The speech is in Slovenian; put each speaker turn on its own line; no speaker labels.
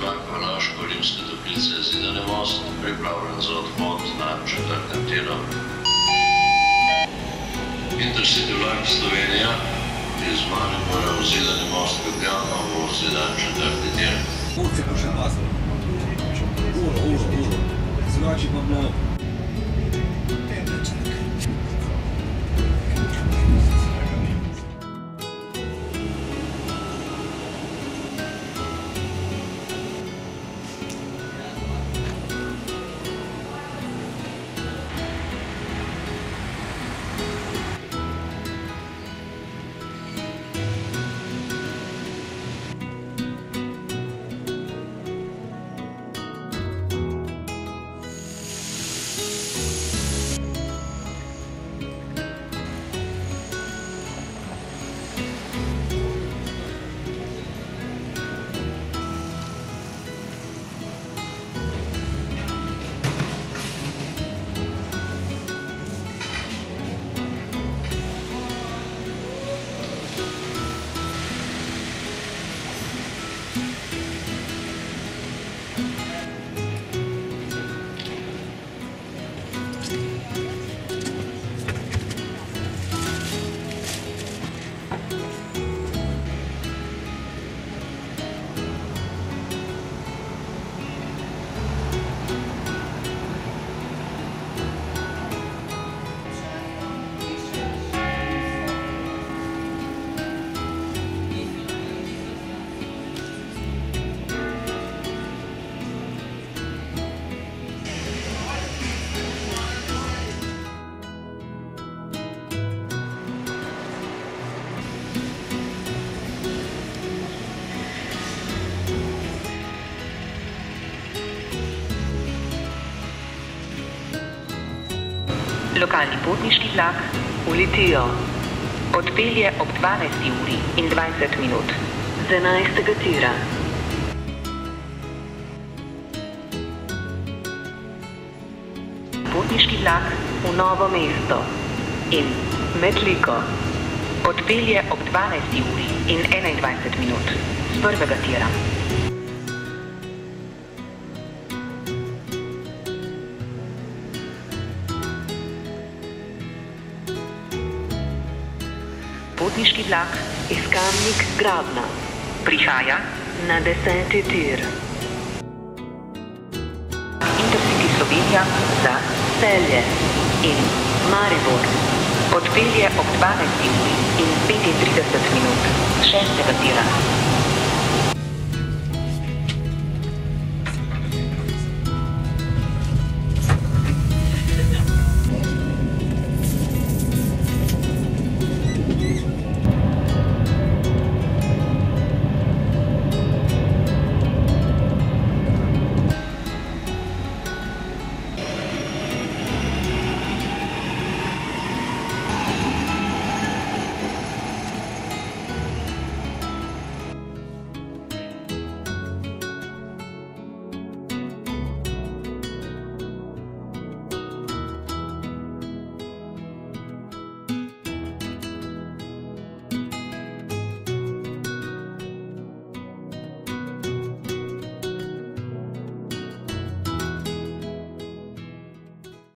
vlak v Laško, Rimske toplice, Zidane most, pripravljen za odhod na četrtem tednu. Intercity vlak Slovenija iz Maribora v Zidane most, Ljubljana vozi na četrti teden.
Urce pa še vas. Uro, uro, uro. Drugače pa
Lokalni potniški vlak v Litijo odpelje ob 12. uri in 20 minut z 11. tira. Potniški vlak v Novo mesto in Metliko odpelje ob 12. uri in 21 minut z prvega tira. Potniški vlak iz Kamnik Grabna prihaja na 10. tir. Intercity Slovenija za Celje in Maribor odpelje ob 12. uri in 35 minut 6. tira.